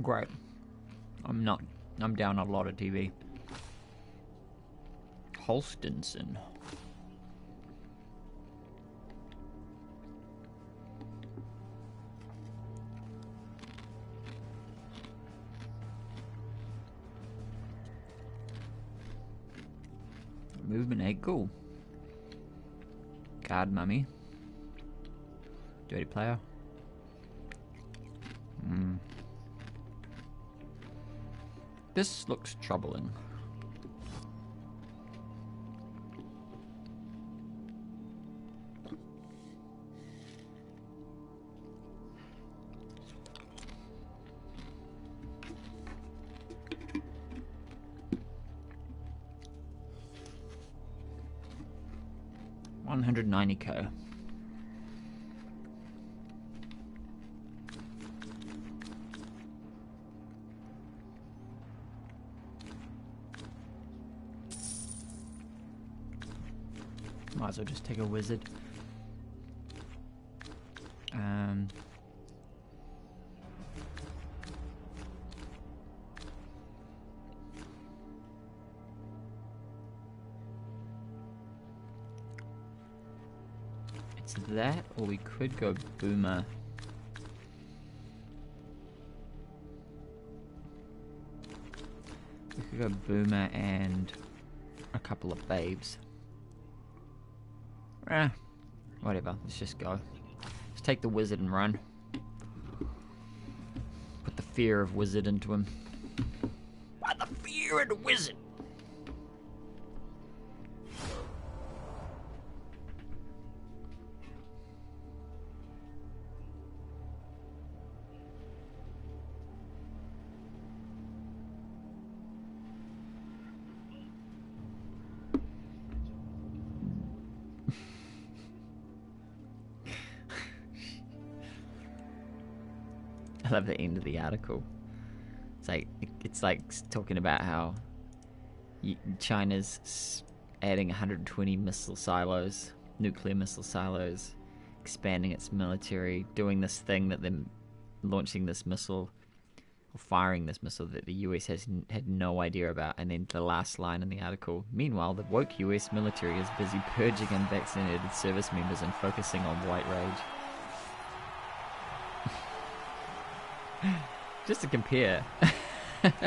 Great. I'm not. I'm down a lot of TV. Holstinson. Movement 8, cool. Guard mummy. Dirty player. This looks troubling. One hundred ninety k. Might as well just take a wizard. Um, it's that, or we could go boomer. We could go boomer and a couple of babes. Eh, whatever. Let's just go. Let's take the wizard and run. Put the fear of wizard into him. Why the fear of the wizard? Article. It's like it's like talking about how China's adding 120 missile silos, nuclear missile silos, expanding its military, doing this thing that they're launching this missile or firing this missile that the US has had no idea about. And then the last line in the article: Meanwhile, the woke US military is busy purging unvaccinated service members and focusing on white rage. Just to compare. Alright,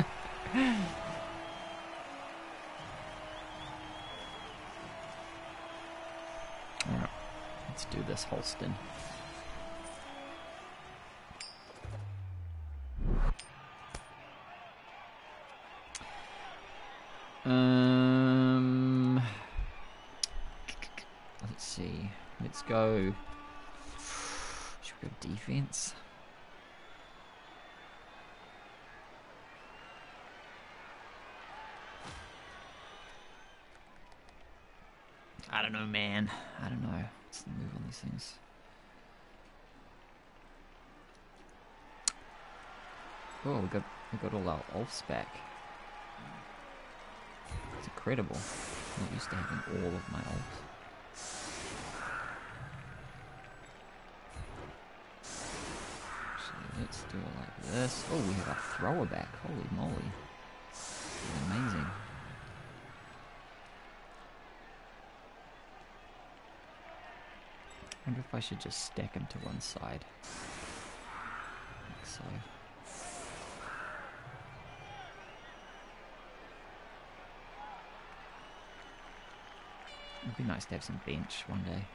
let's do this Holston. Um, let's see. Let's go. Should we go defense? I don't know, man. I don't know. What's the move on these things? Oh, we got we got all our ulfs back. It's incredible. I'm not used to having all of my ulfs. So let's do it like this. Oh, we have a thrower back. Holy moly. This is amazing. I wonder if I should just stack them to one side. Like so. It'd be nice to have some bench one day.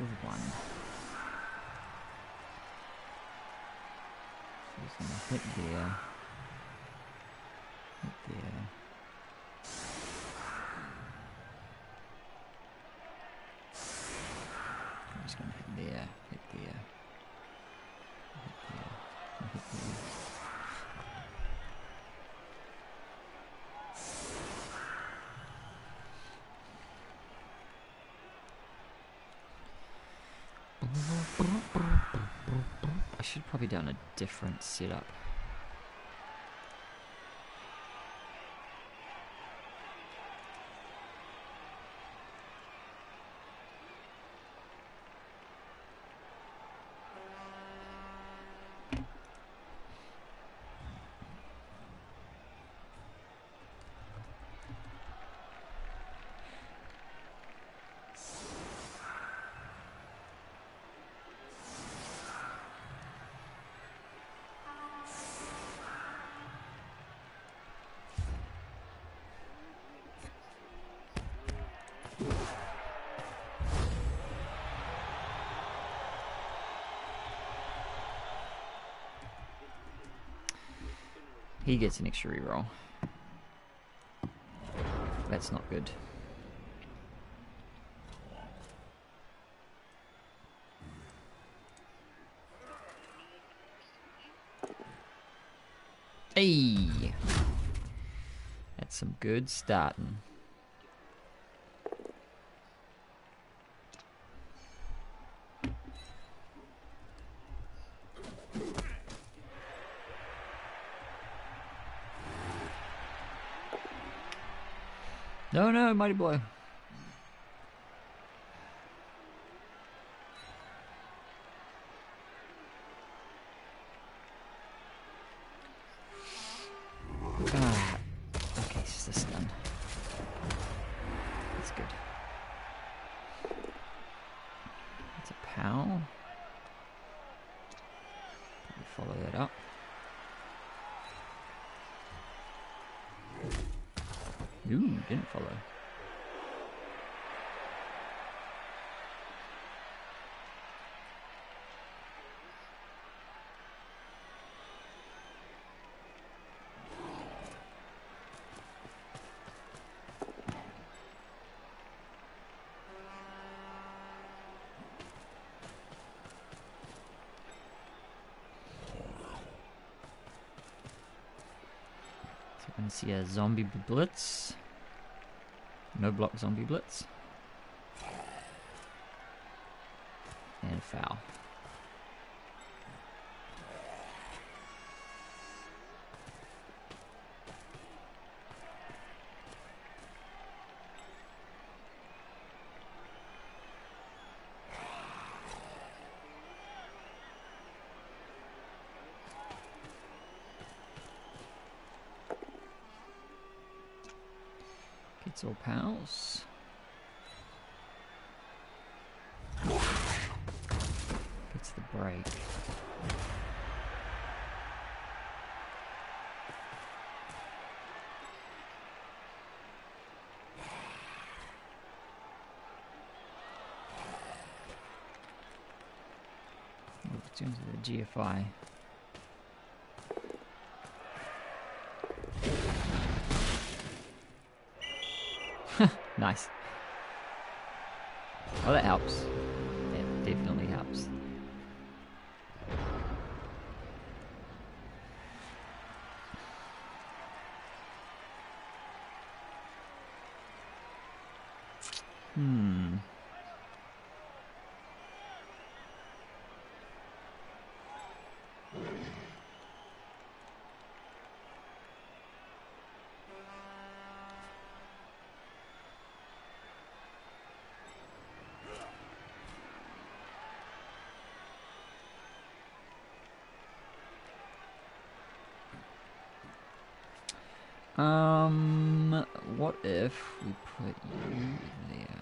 Of one. He's gonna hit there. Hit there. I'm just gonna hit there, hit there. Hit there, and hit there. I should probably done a different setup. He gets an extra reroll. That's not good. Hey! That's some good starting. No, mighty boy. Ah, okay, it's just stun. That's good. That's a pow. Follow that up. Ooh, didn't follow. Can see a zombie blitz. No block zombie blitz. And foul. Kids all pals. Gets the break. Move to the GFI. Nice. Oh, that helps. That definitely helps. Hmm. Um, what if we put you there?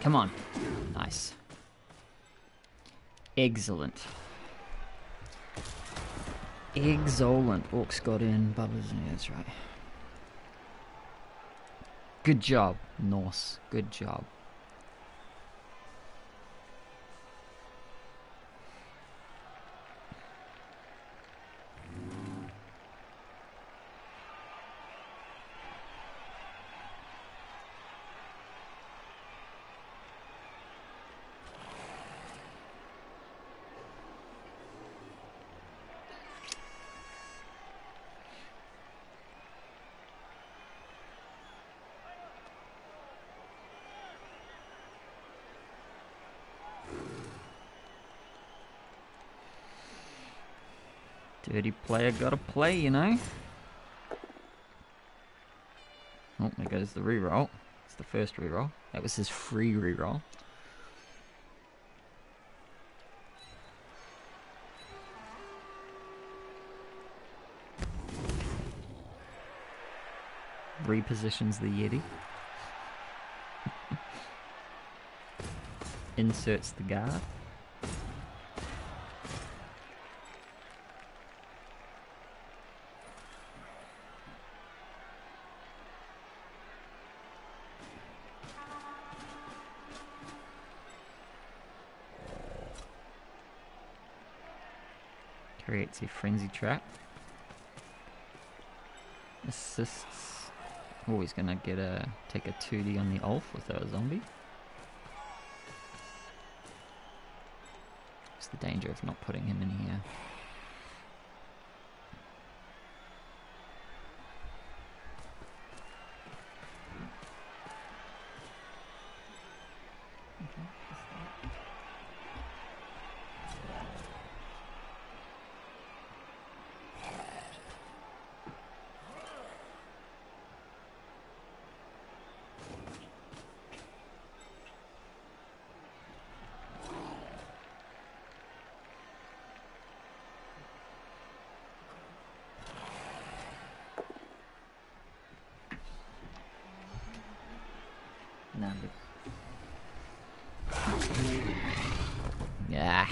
Come on. Nice. Excellent. Excellent. Orcs got in. Bubba's. Yeah, that's right. Good job, Norse. Good job. Dirty player gotta play, you know? Oh, there goes the reroll. It's the first reroll. That was his free reroll. Repositions the Yeti. Inserts the guard. Creates a frenzy trap. Assists. Oh, he's gonna get a take a 2D on the Ulf with a zombie. It's the danger of not putting him in here. No. Yeah.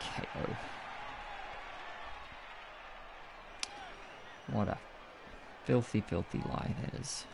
KO. What a filthy, filthy lie that is.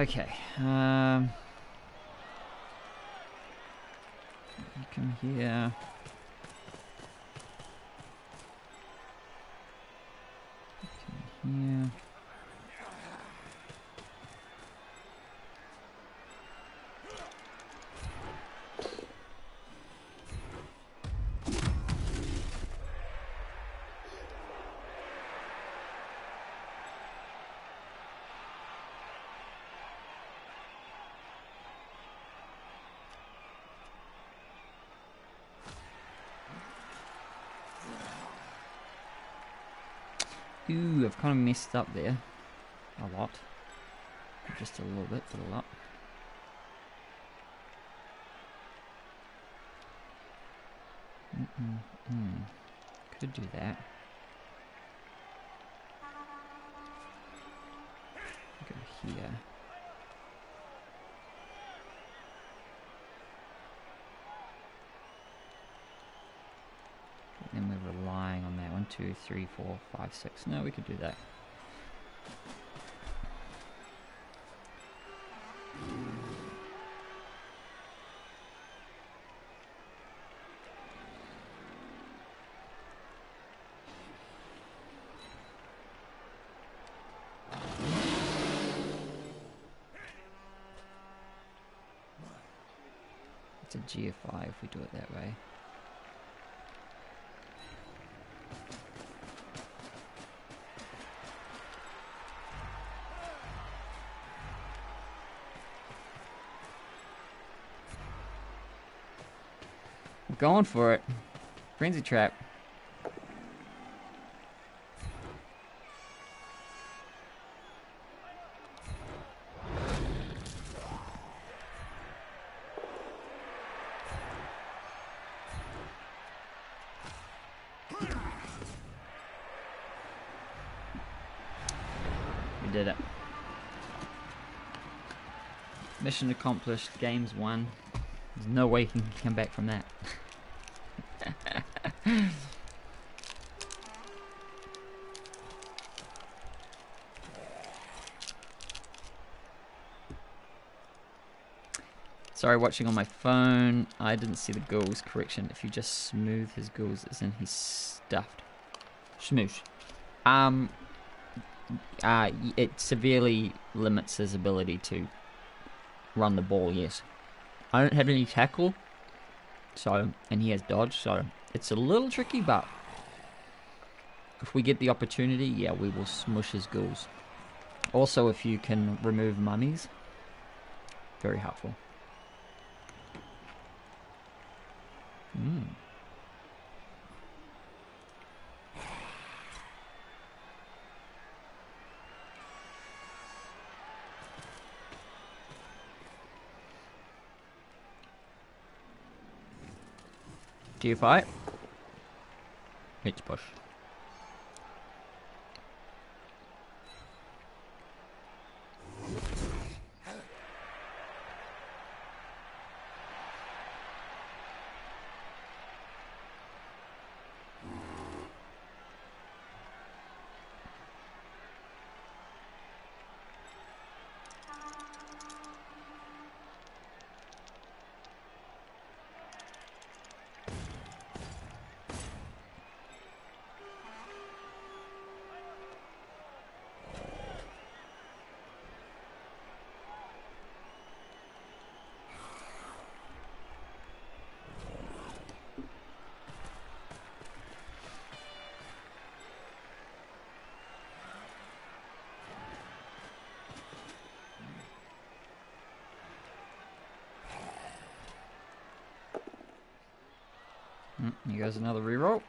Okay. Um. Come here. Ooh, I've kind of messed up there. A lot. Just a little bit, but a lot. Mm -mm -mm. Could do that. Go here. two, three, four, five, six. No, we could do that. It's a GFI if we do it that way. Going for it. Frenzy trap. We did it. Mission accomplished. Games won. There's no way he can come back from that. Sorry, watching on my phone. I didn't see the ghouls. Correction. If you just smooth his ghouls, as in he's stuffed. Smoosh. Um. Uh, it severely limits his ability to run the ball. Yes. I don't have any tackle, so and he has dodge, so it's a little tricky, but if we get the opportunity, yeah, we will smush his ghouls. Also, if you can remove mummies, very helpful. Hmm. Do you fight? It's push. Here goes another reroll.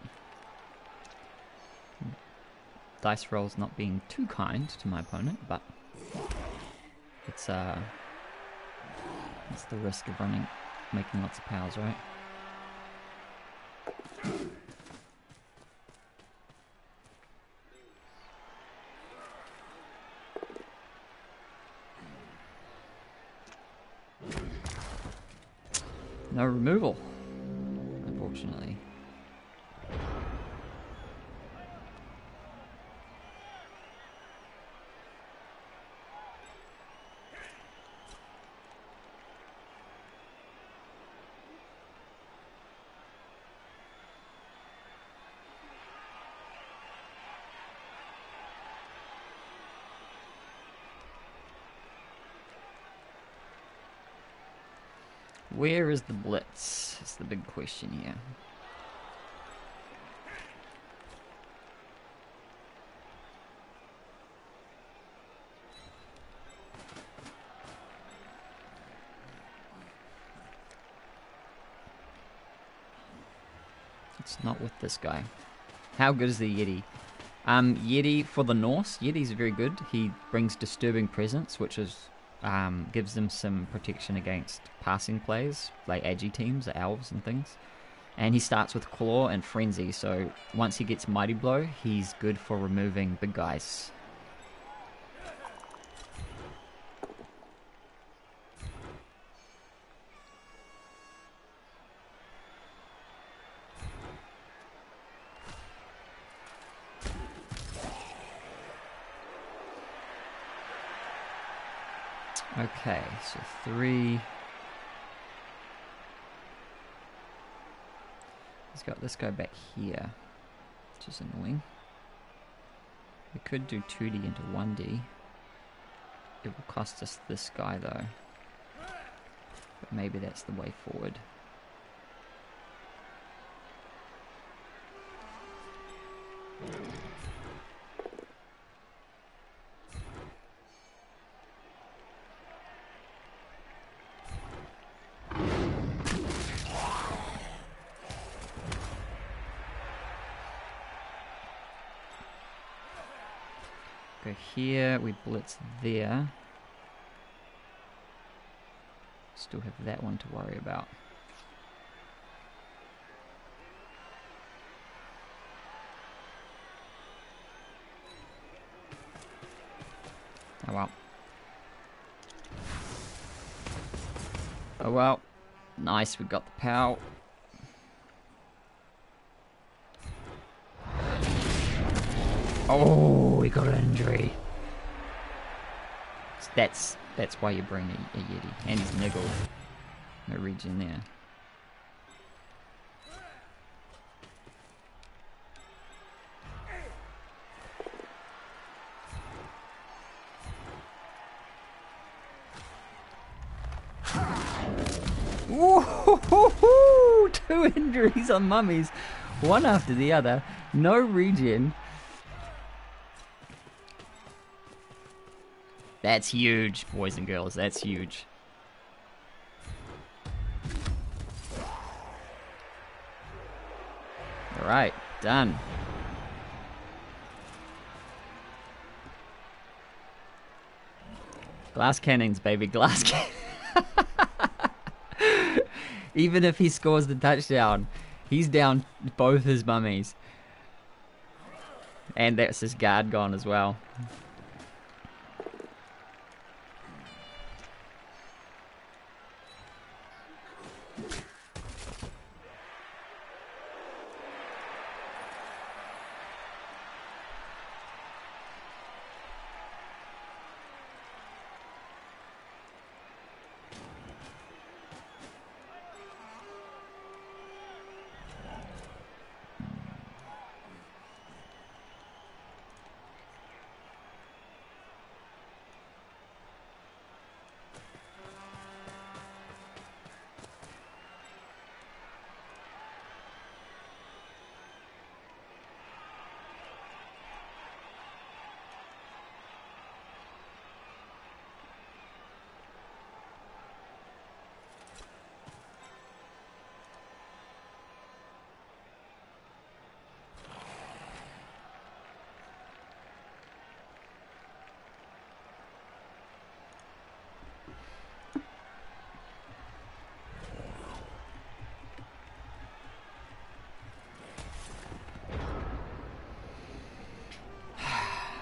Dice roll's not being too kind to my opponent, but it's uh, it's the risk of running, making lots of powers, right? No removal, unfortunately. Where is the blitz? Is the big question here. It's not with this guy. How good is the Yeti? Um, Yeti for the Norse. Yeti's very good. He brings disturbing presence, which is um, gives them some protection against passing plays, like agi teams, elves and things. And he starts with Claw and Frenzy, so once he gets Mighty Blow, he's good for removing big guys. Okay, so three. He's got this guy back here, which is annoying. We could do 2D into 1D. It will cost us this guy though. But maybe that's the way forward. Blitz there. Still have that one to worry about. Oh well. Oh well. Nice, we got the POW. Oh, we got an injury. That's that's why you bring a, a Yeti. And his niggled. No regen there. Two injuries on mummies, one after the other. No regen. That's huge, boys and girls. That's huge. All right, done. Glass cannons, baby, glass cannons. Even if he scores the touchdown, he's down both his mummies. And that's his guard gone as well.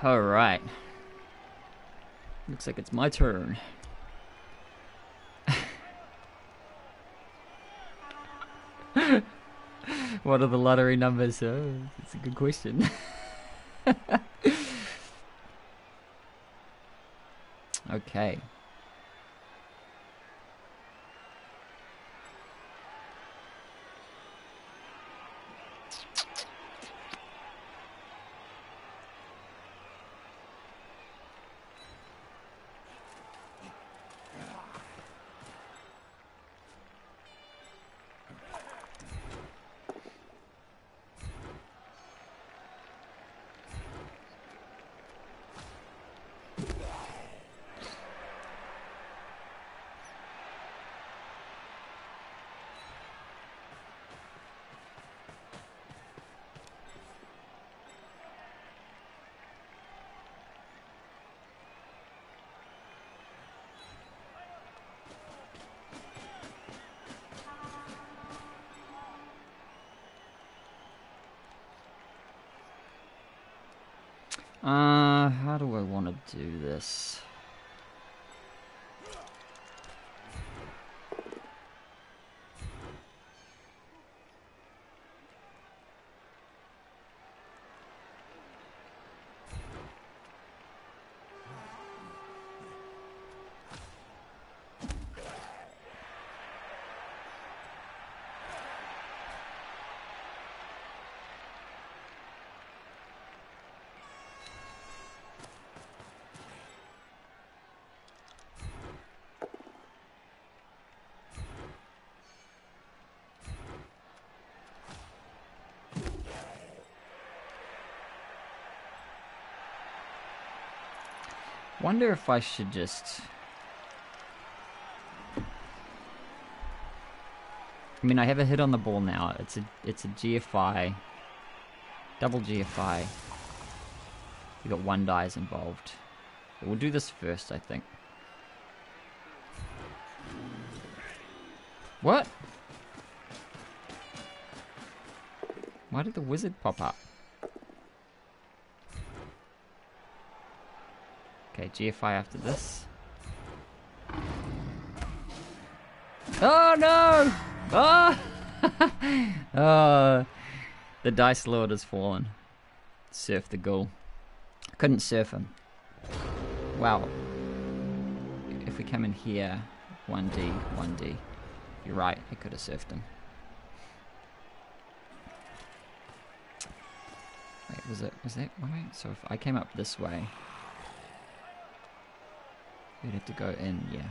Alright. Looks like it's my turn. what are the lottery numbers? Oh, that's a good question. okay. Uh, how do I want to do this? Wonder if I should just... I mean, I have a hit on the ball now. It's a it's a GFI, double GFI. We got one dies involved. But we'll do this first, I think. What? Why did the wizard pop up? GFI after this. Oh no! Oh! oh! The Dice Lord has fallen. Surf the ghoul. Couldn't surf him. Wow. If we come in here, 1D, 1D. You're right, I could have surfed him. Wait, was it, was that, wait, so if I came up this way, we'd have to go in, yeah.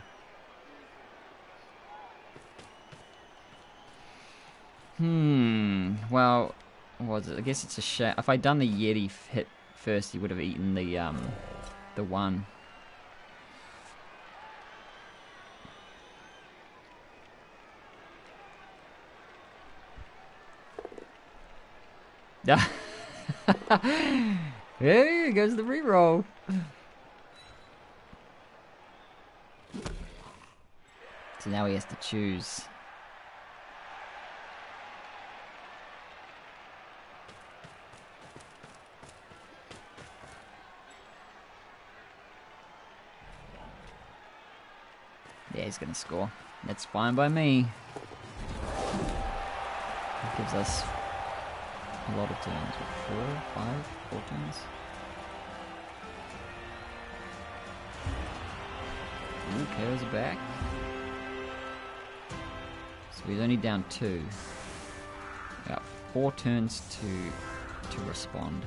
Hmm, well, was it? I guess it's a shame. If I'd done the Yeti hit first, he would have eaten the, um, the one. Here goes the reroll. So now he has to choose. Yeah, he's gonna score. That's fine by me. gives us a lot of turns. Four, five, four turns. Ooh, KO's back. He's only down two. Got four turns to to respond.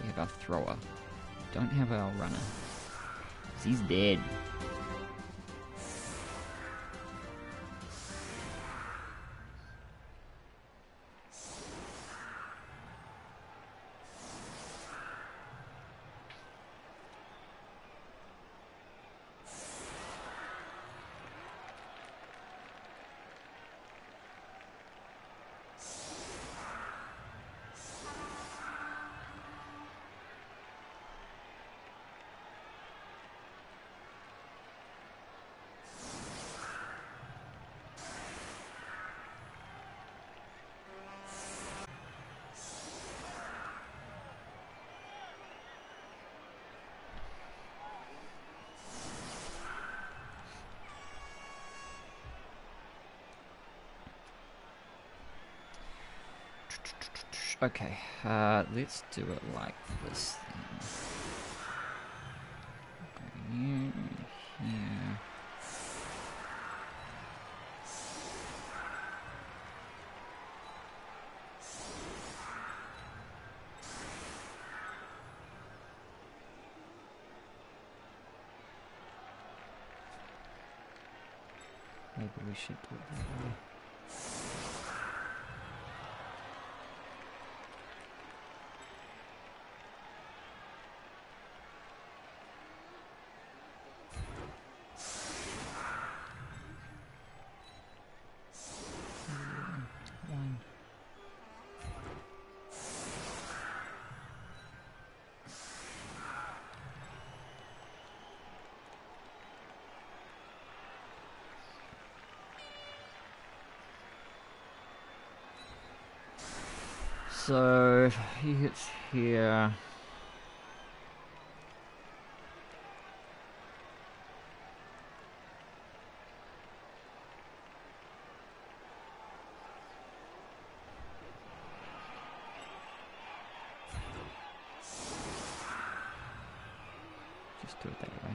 We have our thrower. Don't have our runner. He's dead. Okay, uh, let's do it like this then. Here, here. Maybe we should do it that way. One. So he hits here. Just do it that way.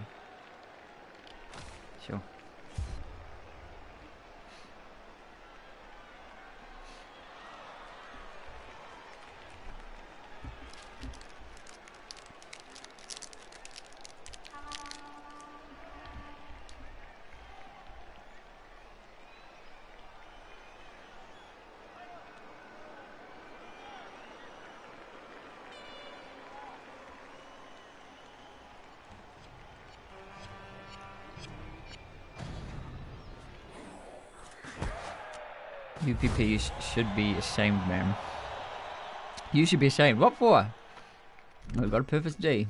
Sure. UPP you sh- should be ashamed, man. You should be ashamed. What for? We've got a Purpose D.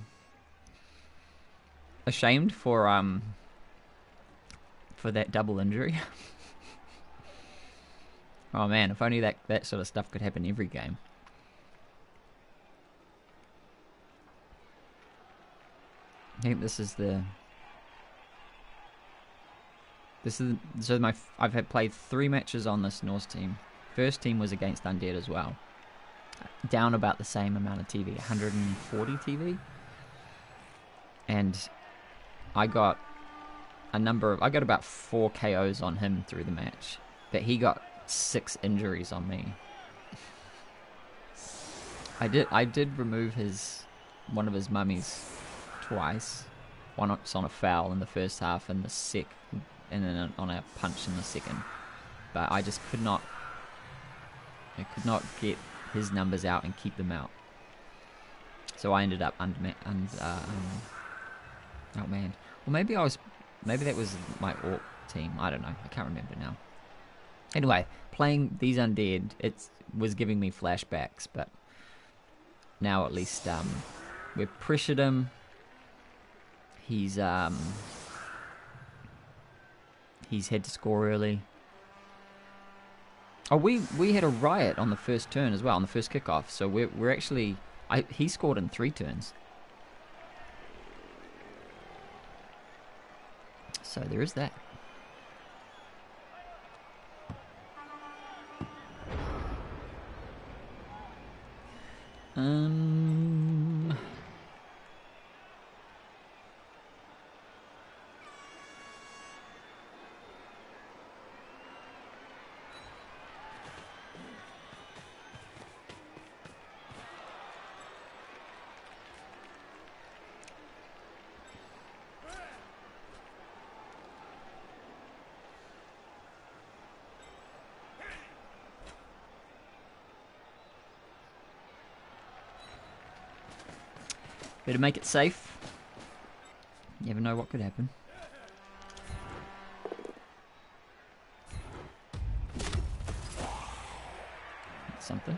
Ashamed for um for that double injury. oh man, if only that that sort of stuff could happen every game. I think this is the this is so my I've had played three matches on this Norse team. First team was against Undead as well. Down about the same amount of TV, 140 TV. And I got a number of I got about 4 KOs on him through the match, but he got 6 injuries on me. I did I did remove his one of his mummies twice. One on a foul in the first half and the sec and then on a punch in the second. But I just could not I could not get his numbers out and keep them out. So I ended up under, and uh, um, man. Well, maybe I was, maybe that was my orc team. I don't know. I can't remember now. Anyway, playing these undead, it was giving me flashbacks, but now at least um, we've pressured him. He's um, he's had to score early. Oh, we we had a riot on the first turn as well, on the first kickoff. So we're we're actually, I he scored in three turns. So there is that. Um. Better make it safe. You never know what could happen. Something.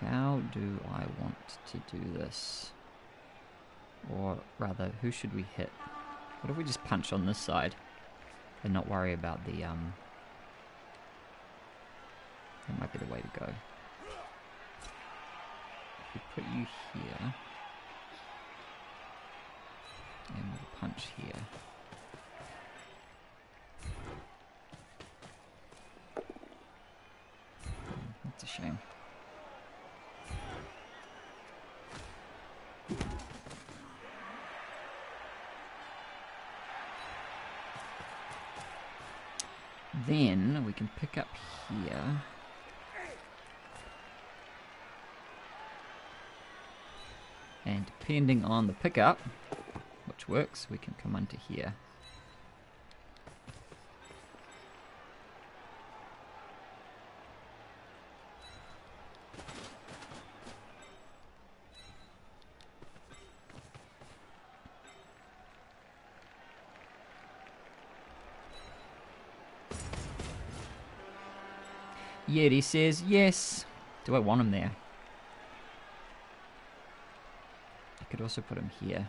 How do I want to do this? Or rather, who should we hit? What if we just punch on this side and not worry about the, um... That might be the way to go. If we put you here... And we'll punch here. That's a shame. Then we can pick up here. And depending on the pickup, which works, we can come onto here. Says yes. Do I want him there? I could also put him here.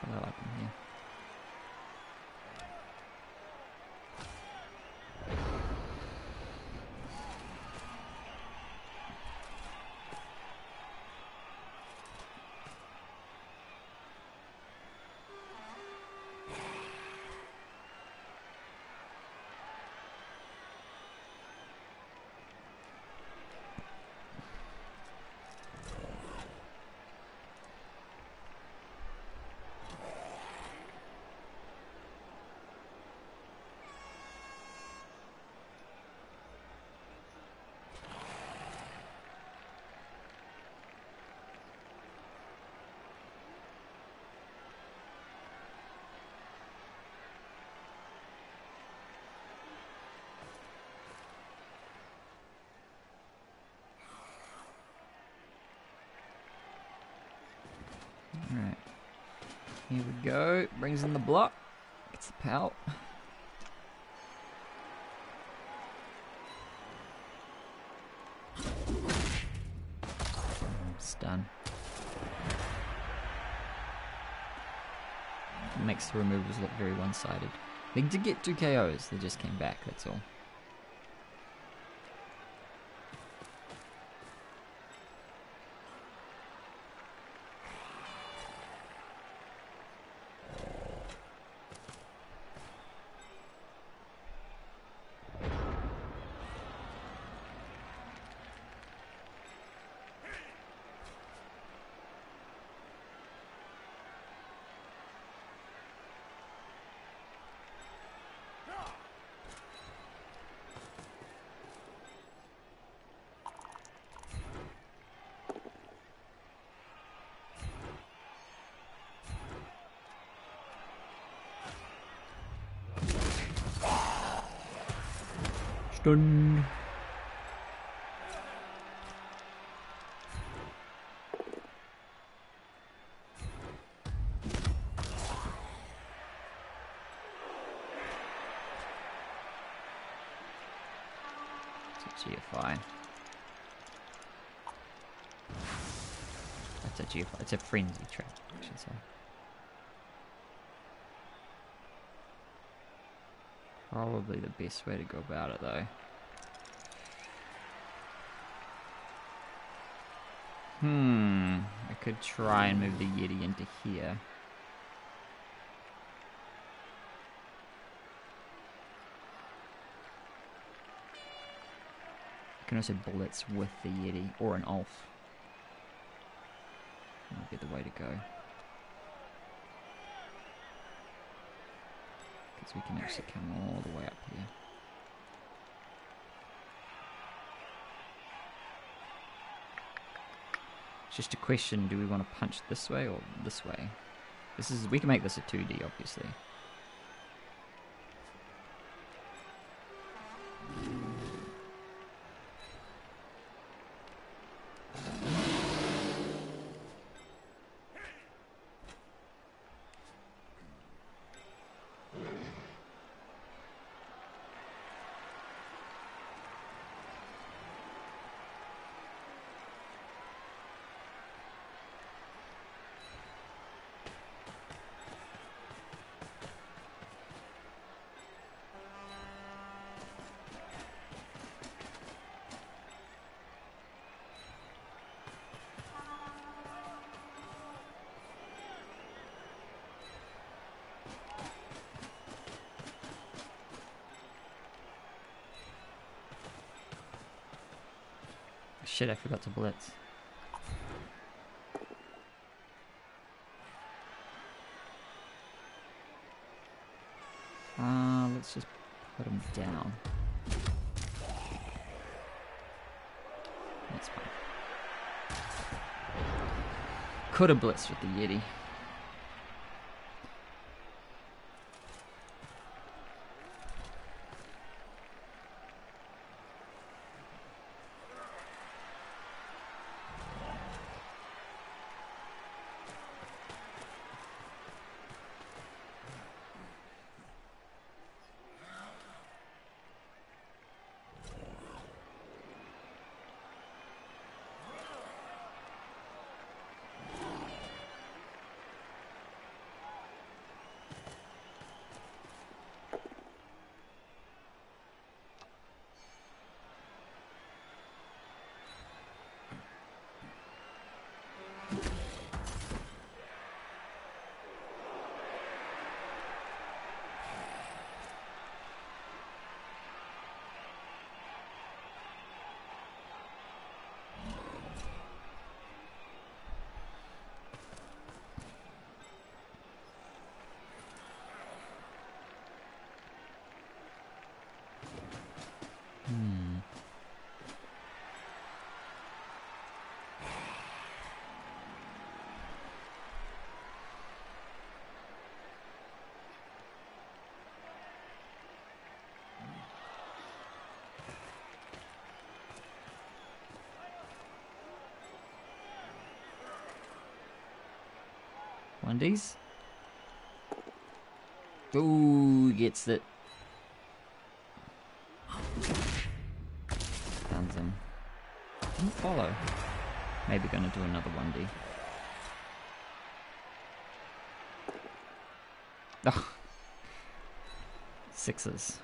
But I like him here. Here we go. Brings in the block. Gets the pow. Stun. Makes the removals look very one-sided. They did get two KOs. They just came back. That's all. Stunned. It's a GFI. It's a frenzy trap, I should say. Probably the best way to go about it, though. Hmm. I could try and move the Yeti into here. I can also blitz with the Yeti or an Ulf. That would be the way to go. Because we can actually come all the way up here. It's just a question, do we want to punch this way or this way? This is, we can make this a 2D, obviously. Shit, I forgot to blitz. Uh, let's just put him down. That's fine. Could have blitzed with the Yeti. Wendy's? Ooh, gets it. Stuns him. Didn't follow. Maybe gonna do another 1D. Oh. Ah. Sixes.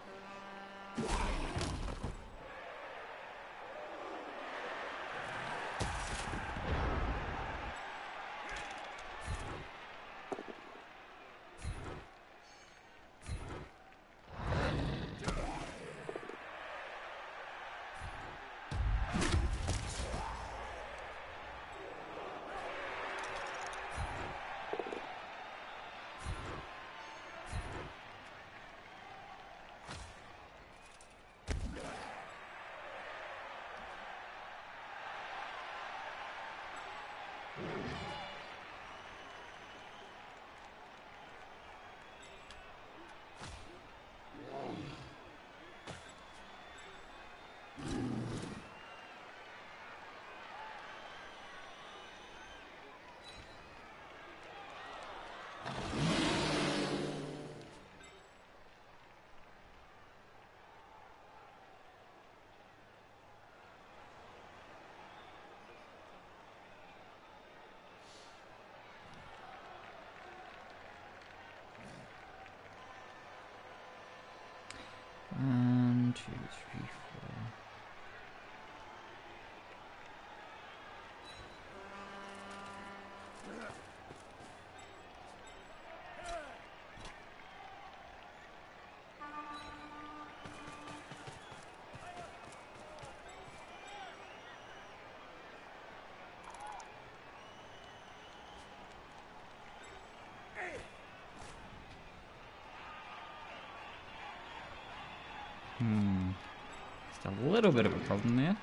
Just a little bit of a problem there.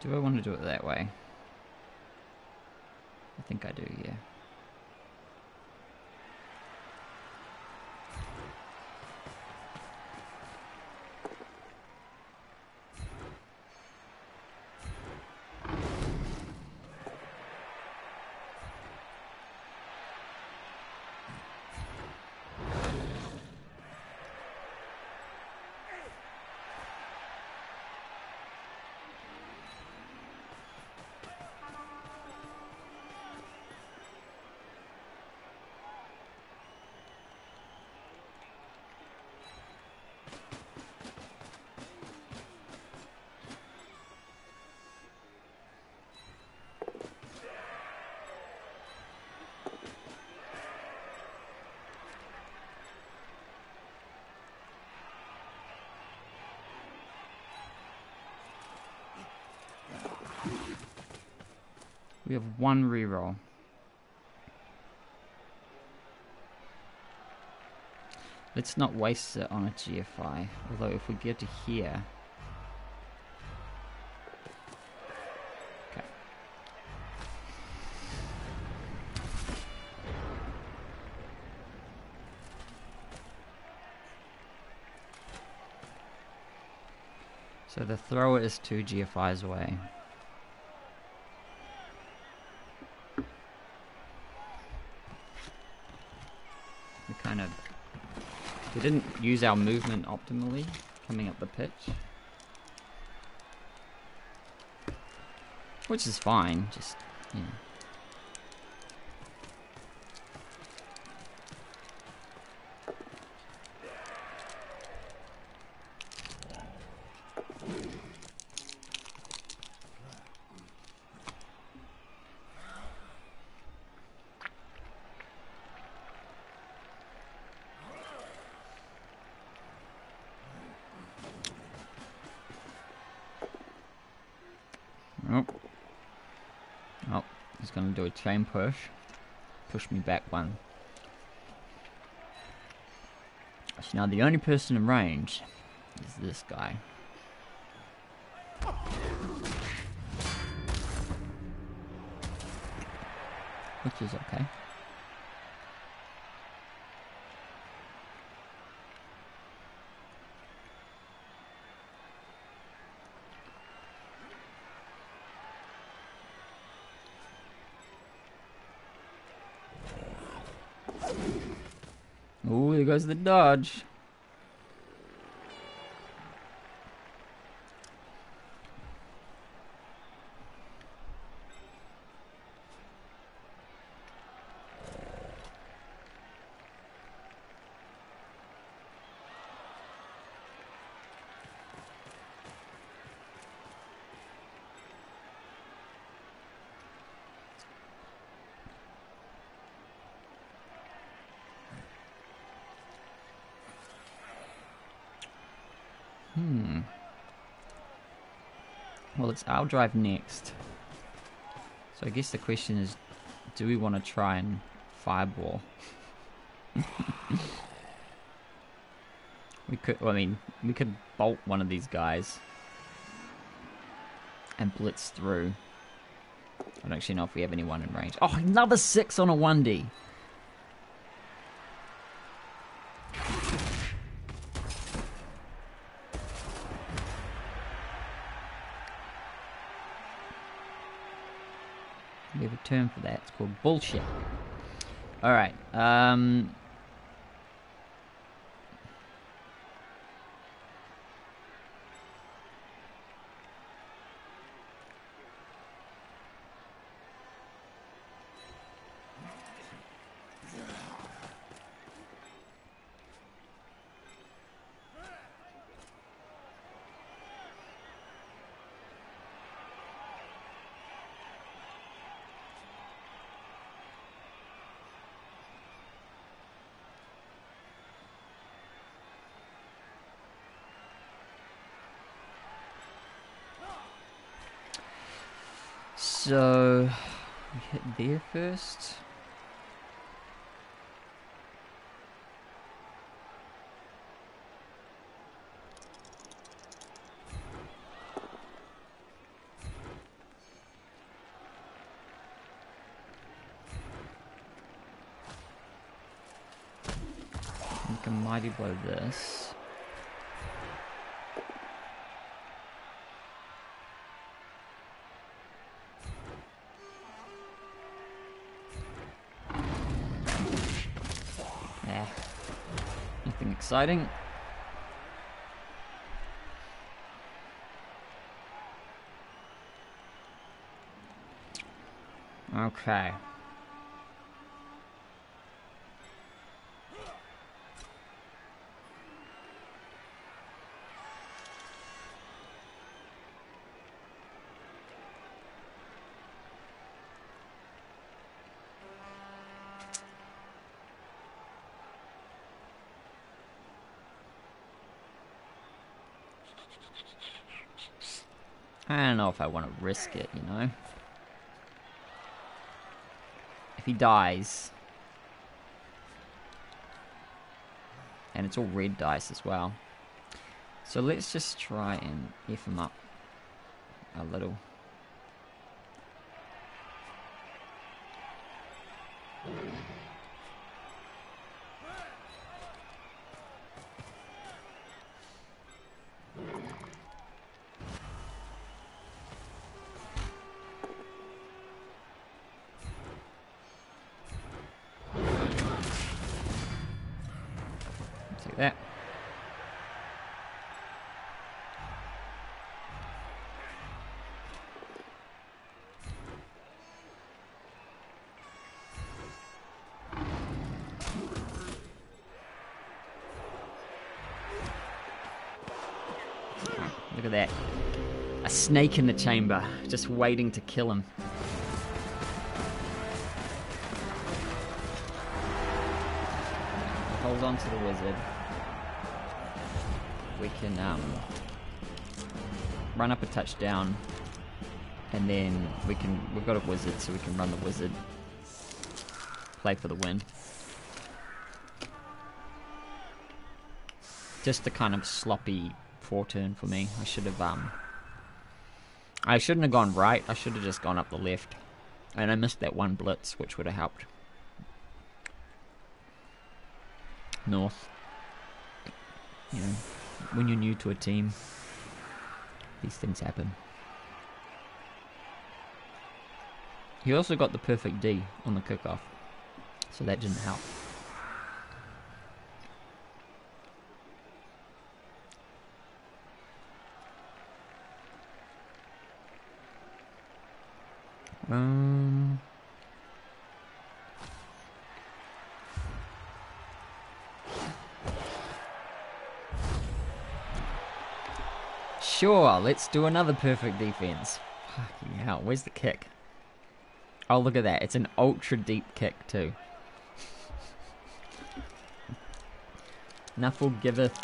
Do I want to do it that way? I think I do, yeah. We have one reroll. Let's not waste it on a GFI. Although if we get to here... Okay. So the thrower is two GFIs away. We kind of we didn't use our movement optimally coming up the pitch. Which is fine, just, you Oh. Oh, he's gonna do a chain push. Push me back one. So now the only person in range is this guy. Which is okay. Ooh, there goes the dodge. It's our drive next. So I guess the question is, do we want to try and fireball? we could, well, I mean, we could bolt one of these guys and blitz through. I don't actually know if we have anyone in range. Oh, another six on a 1D. Term for that. It's called bullshit. All right. Um, So, we hit there first. Make a mighty blow this. Exciting. Okay. I don't know if I want to risk it, you know? If he dies... And it's all red dice as well. So let's just try and F him up a little. Snake in the chamber, just waiting to kill him. Hold on to the wizard. We can um, run up a touchdown, and then we can. We've got a wizard, so we can run the wizard. Play for the win. Just a kind of sloppy four turn for me. I should have um. I shouldn't have gone right. I should have just gone up the left, and I missed that one blitz, which would have helped. North. You know, when you're new to a team, these things happen. He also got the perfect D on the kickoff, so that didn't help. Um. Sure, let's do another perfect defense. Fucking hell, where's the kick? Oh, look at that. It's an ultra deep kick, too. Nuffle giveth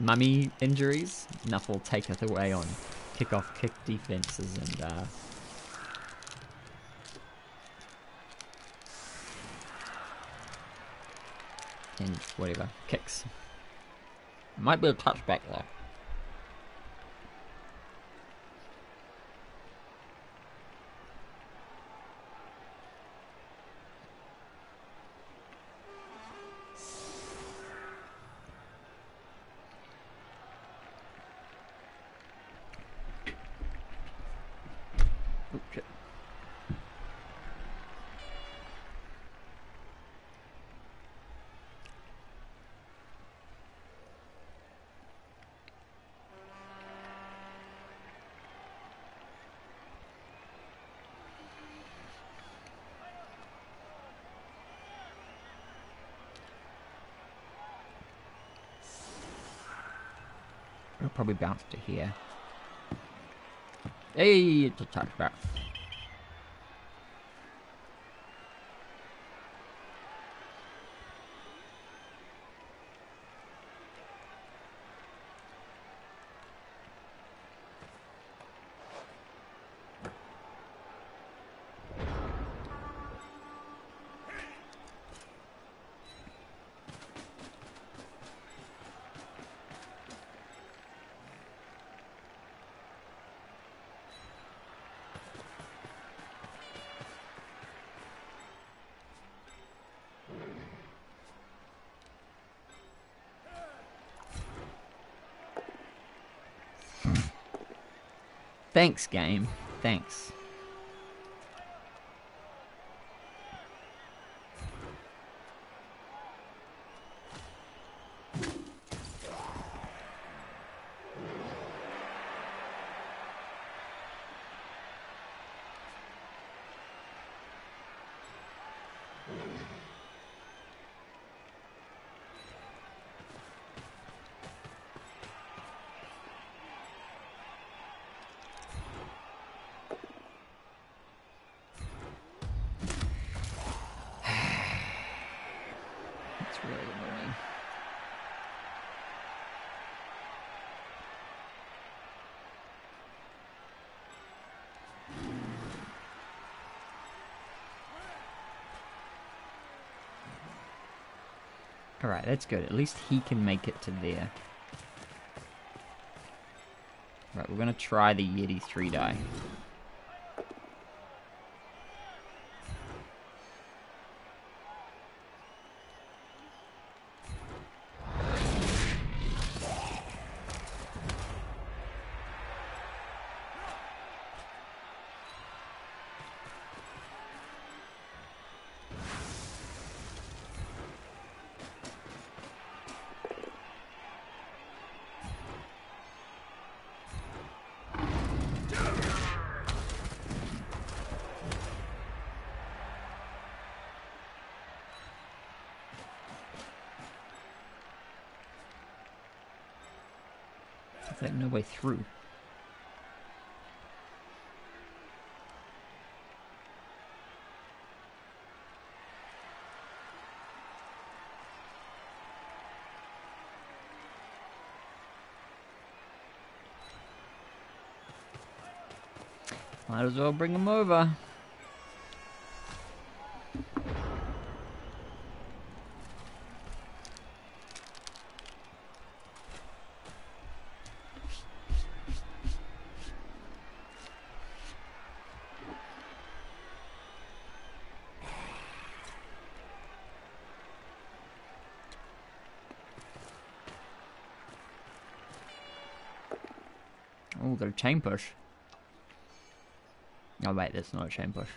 mummy injuries. Nuffle taketh away on kick-off kick defenses and uh, and whatever kicks. Might be a touchback though. Okay. It'll probably bounce to here. Hey, it's a touchback. Thanks, game. Thanks. It's really annoying. Alright, that's good. At least he can make it to there. Right, we're gonna try the Yeti 3 die. Like no way through. Might as well bring him over. Oh, got a chain push. Oh wait, that's not a chain push.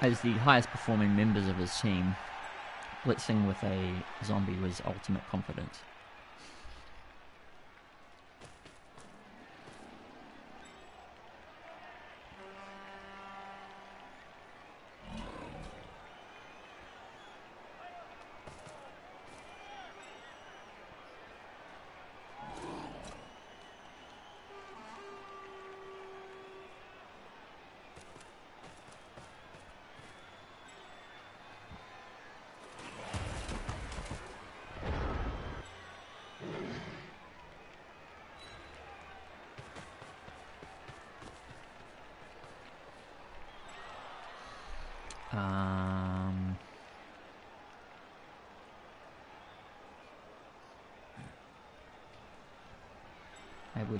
As the highest performing members of his team, blitzing with a zombie was ultimate confidence.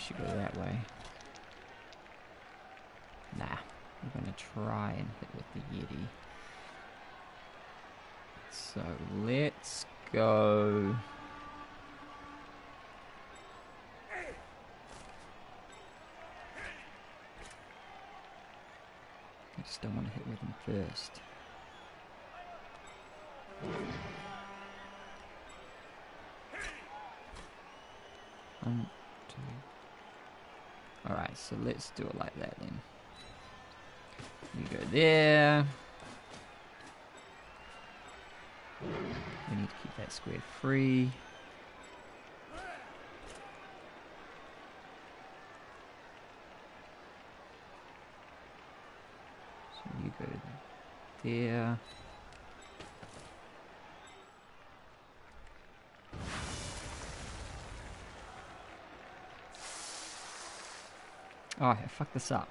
Should go that way. Nah, I'm gonna try and hit with the Yeti. So let's go. I just don't want to hit with him first. Alright, so let's do it like that then. You go there. We need to keep that square free. So you go there. Oh, I fucked this up.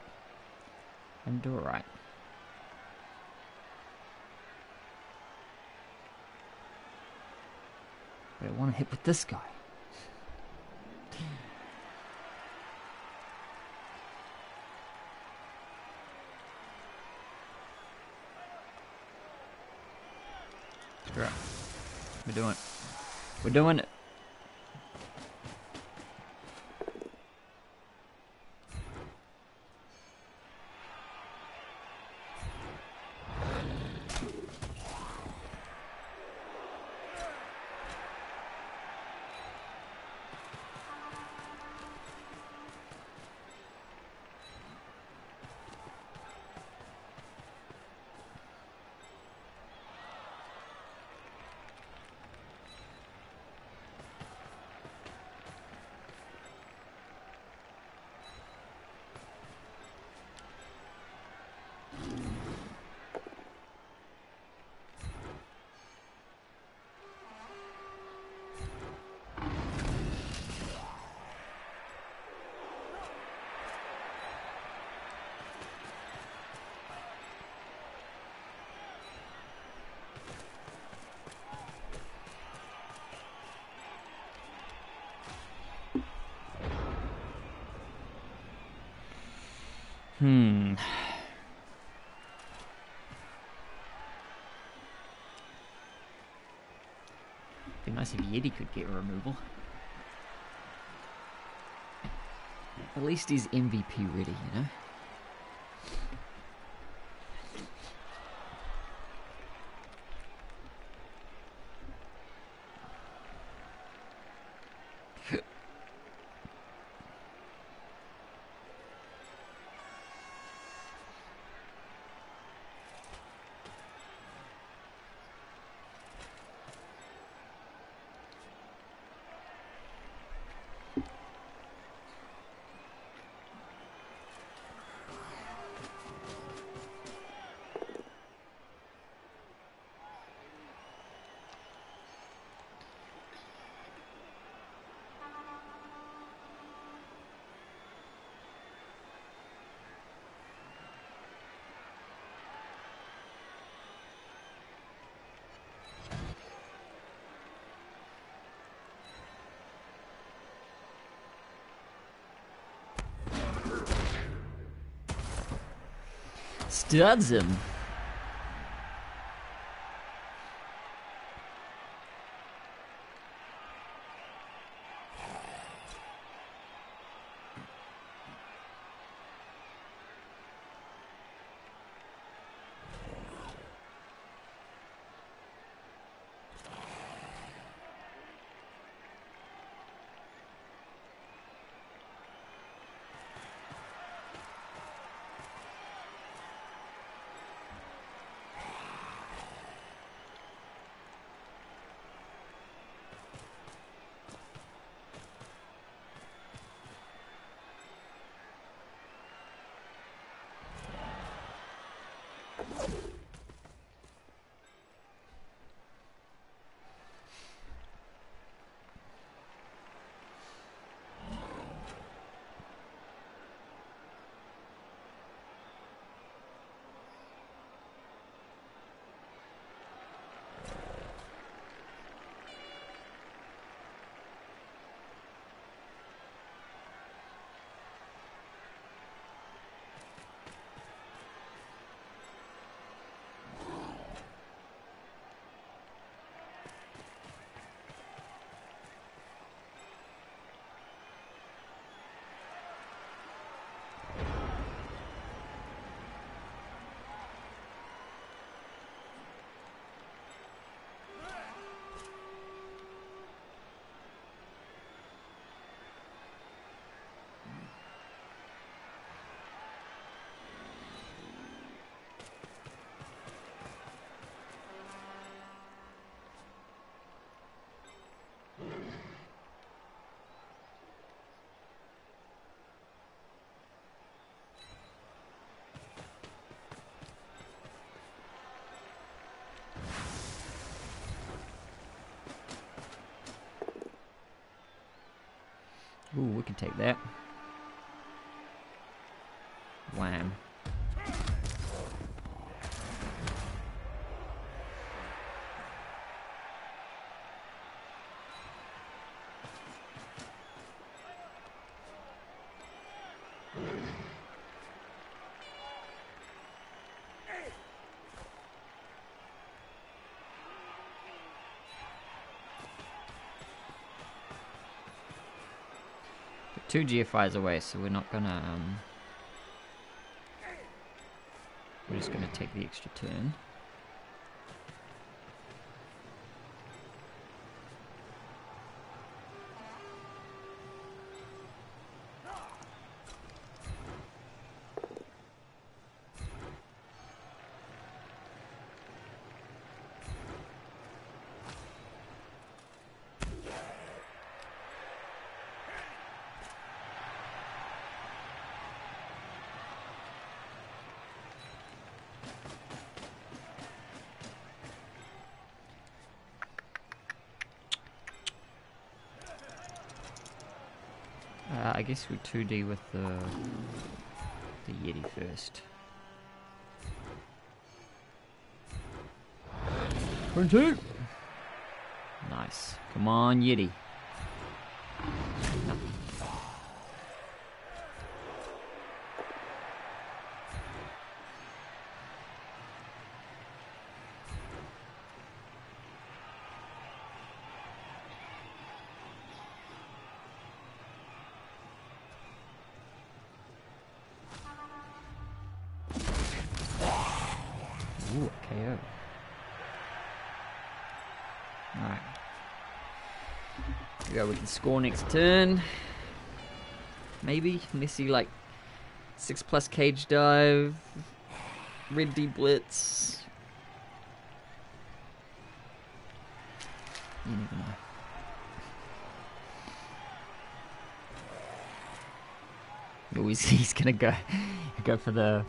I didn't do it right. But I want to hit with this guy. Screw it. We're doing it. We're doing it. Nice if Yeti could get removal. At least he's MVP ready, you know? Studs him. you Ooh, we can take that. Two GFIs away, so we're not gonna, um, we're just gonna take the extra turn. Uh, I guess we 2D with the the Yeti first. Nice. Come on, Yeti. Yeah, we can score next turn. Maybe, he like six plus cage dive, red D blitz. You never know. He's, he's gonna go go for the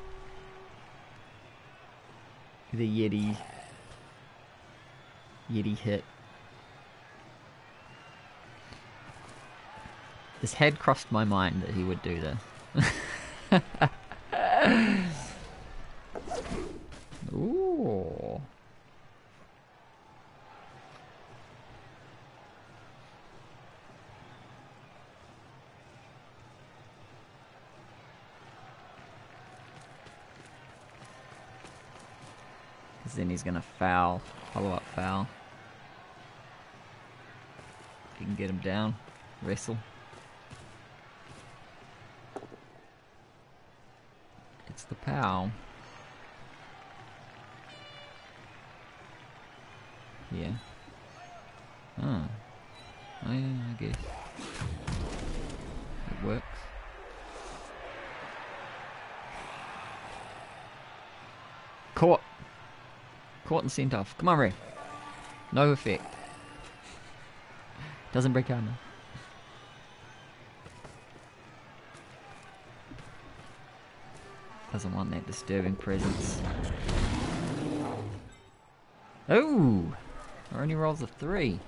the Yeti Yeti hit. This had crossed my mind that he would do this. Ooh. Because then he's going to foul, follow up foul. If you can get him down, wrestle. Pow. Yeah. Oh. Oh yeah, I guess. It works. Caught. Caught and sent off. Come on, Ray. No effect. Doesn't break armor. Doesn't want that disturbing presence. Oh! Only rolls a three.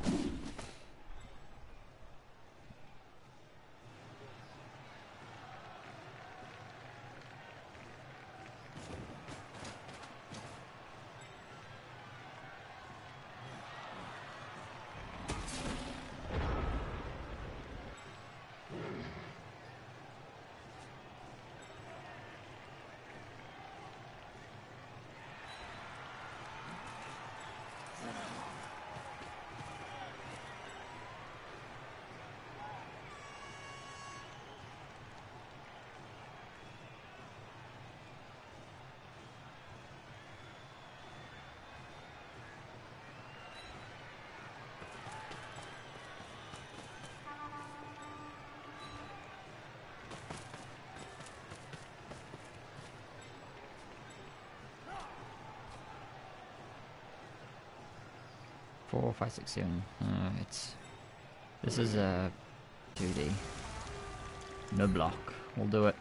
Four, five, six, seven. Uh, it's this is a 2D. No block. We'll do it.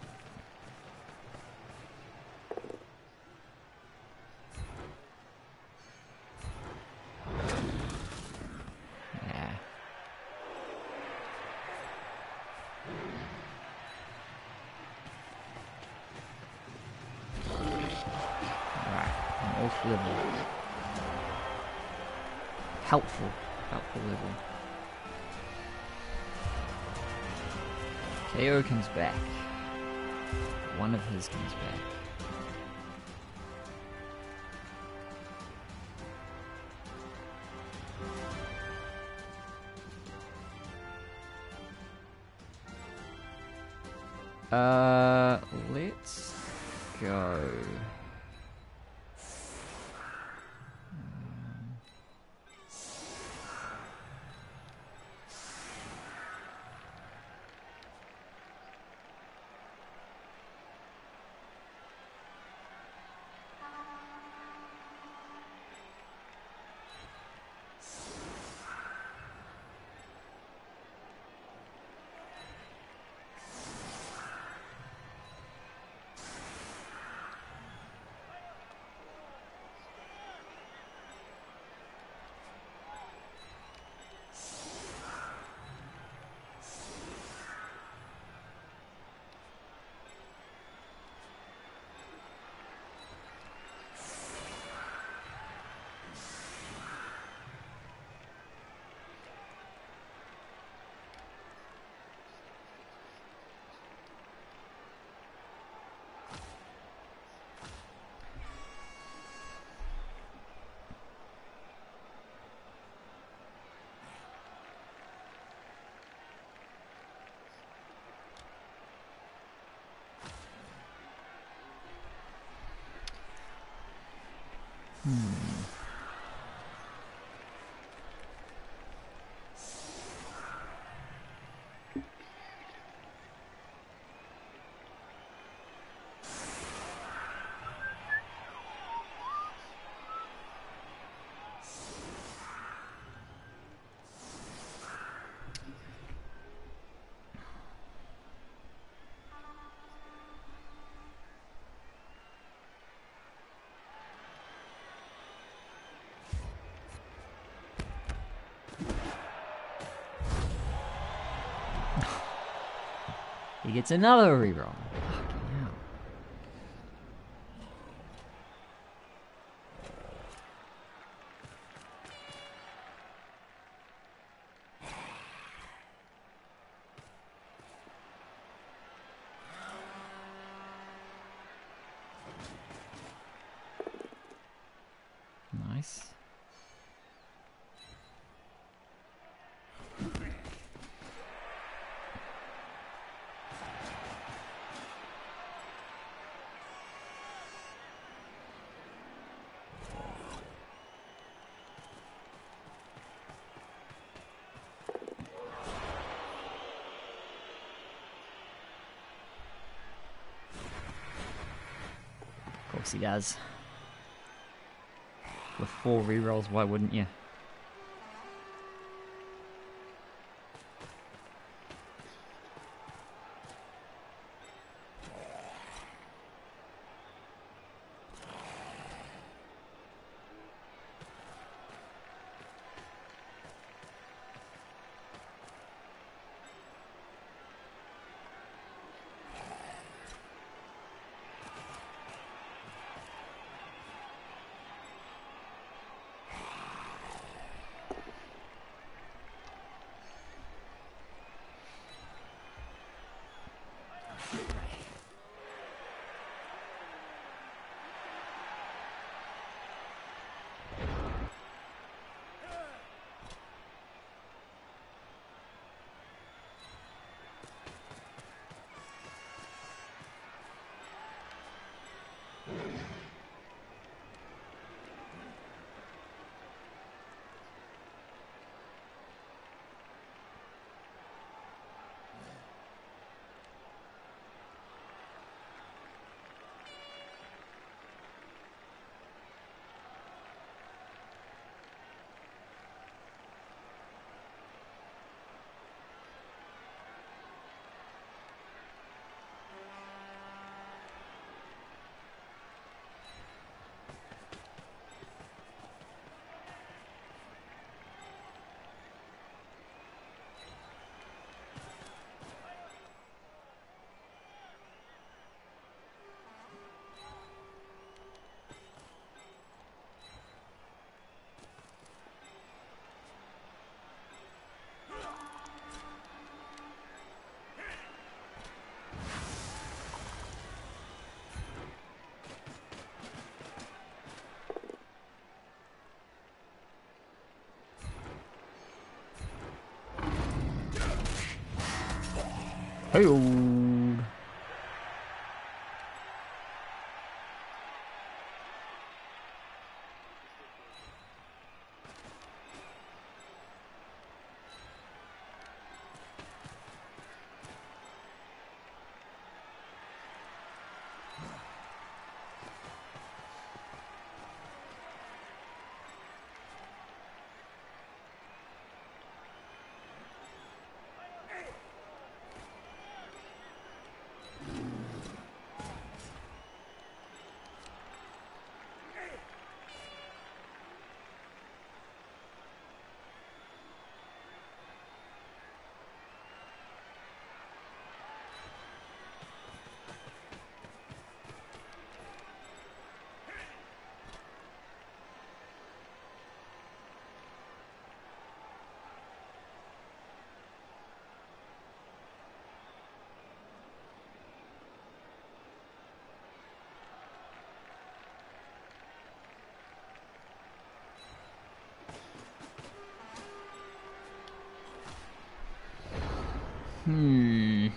Hmm. He gets another reroll. Fucking hell. Nice. He does. With four rerolls, why wouldn't you? Hey. Hmm.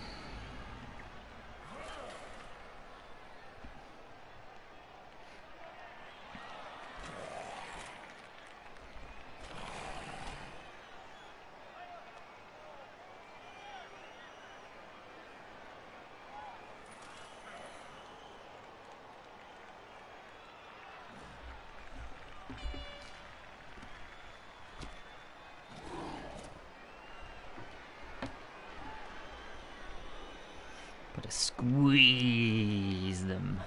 Gotta squeeze them.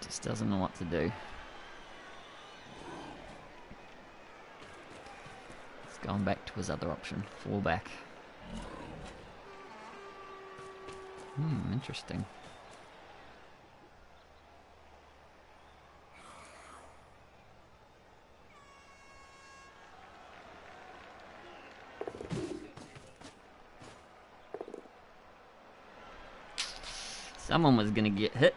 Just doesn't know what to do. He's gone back to his other option, fall back. Hmm, interesting. Someone was gonna get hit.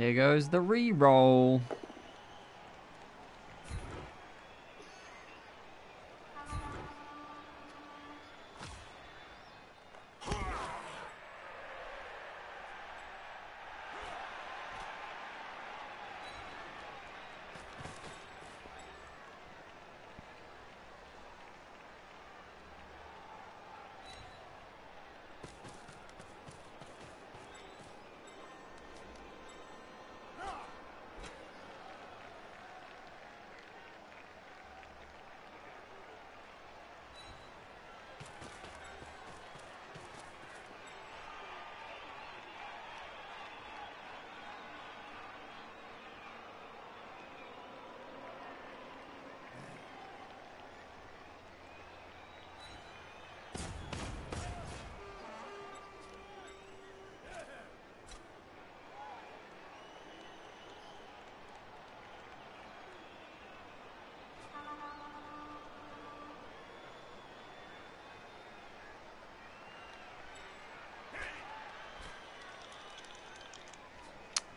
There goes the re-roll.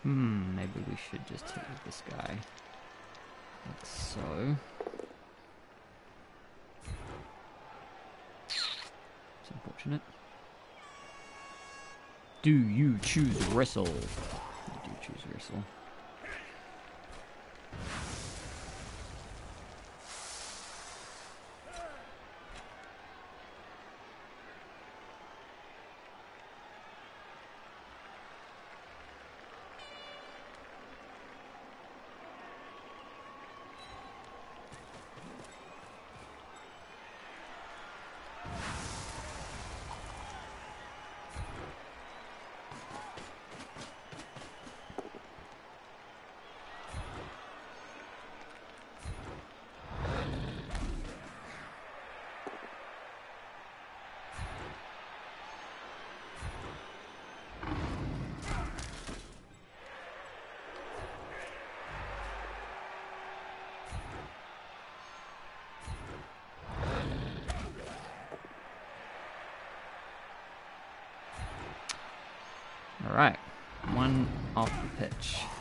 Hmm, maybe we should just hit with this guy. Like so. It's unfortunate. Do you choose wrestle? You do choose wrestle. All right, one off the pitch.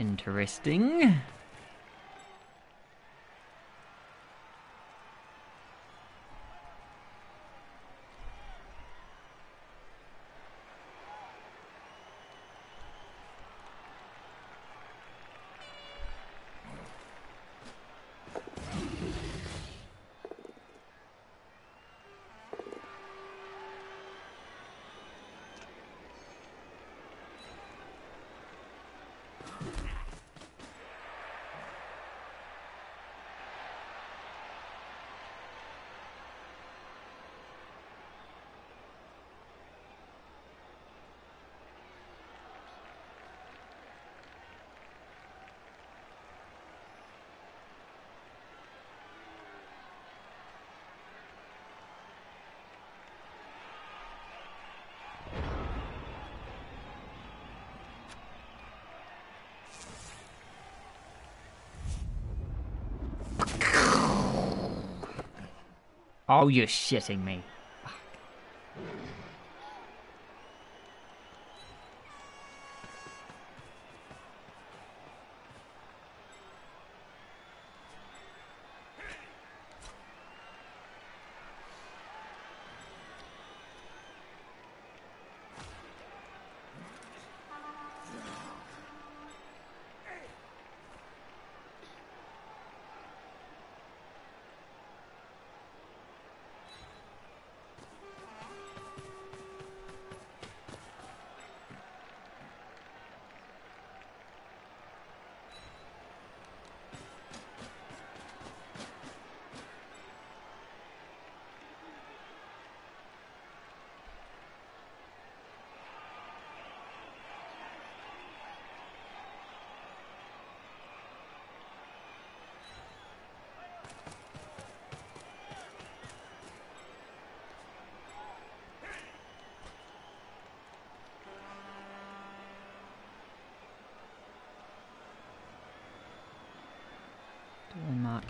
Interesting. Oh, you're shitting me.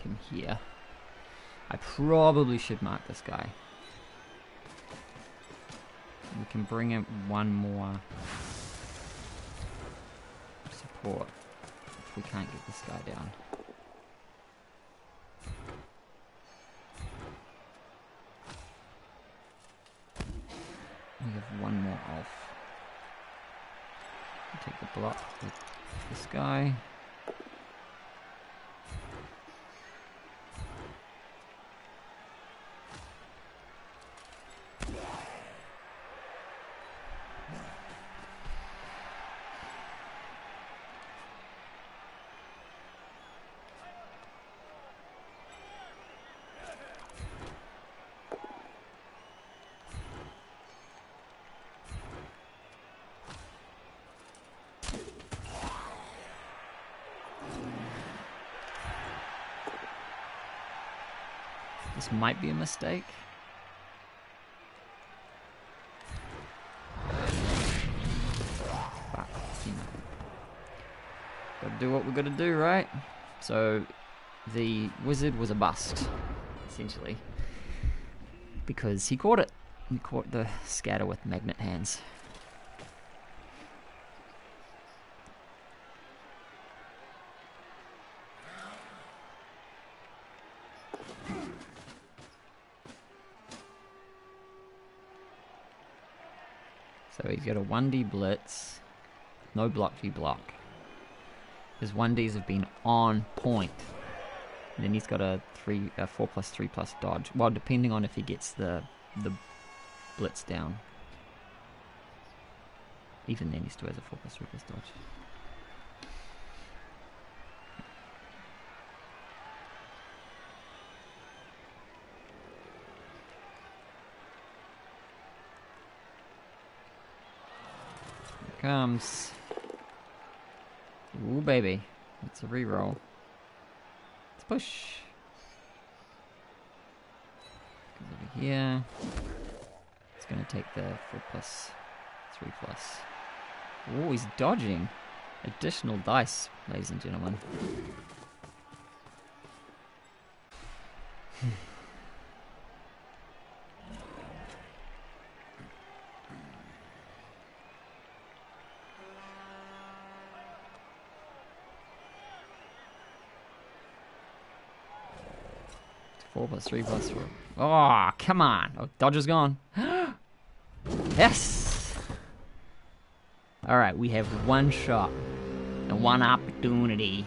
Mark him here? I probably should mark this guy. We can bring in one more support if we can't get this guy down. We have one more off. Take the block with this guy. Might be a mistake. But, you know. Gotta do what we gotta do, right? So, the wizard was a bust, essentially. Because he caught it. He caught the scatter with magnet hands. So he's got a 1D blitz, no block v block. His 1Ds have been on point. And then he's got a three, a four plus three plus dodge. Well, depending on if he gets the the blitz down. Even then, he still has a four plus three plus dodge. Comes. Ooh, baby. It's a reroll. Let's push. Over here. It's gonna take the 4 plus 3 plus. Oh, he's dodging. Additional dice, ladies and gentlemen. Four plus three plus four. Oh, come on. Oh, Dodger's gone. yes. All right, we have one shot and one opportunity.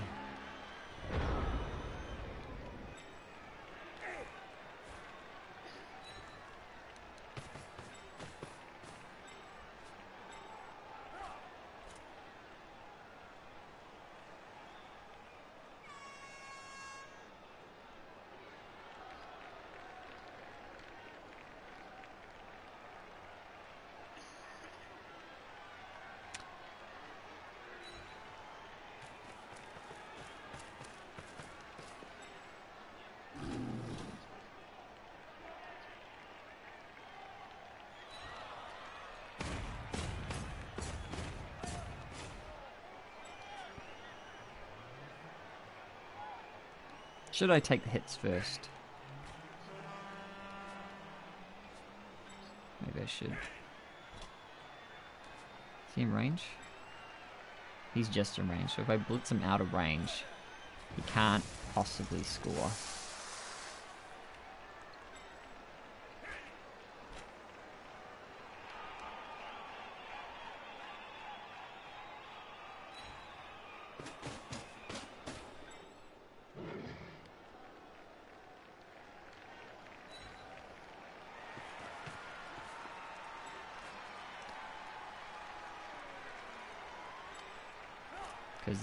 Should I take the hits first? Maybe I should. Is he in range? He's just in range, so if I blitz him out of range, he can't possibly score.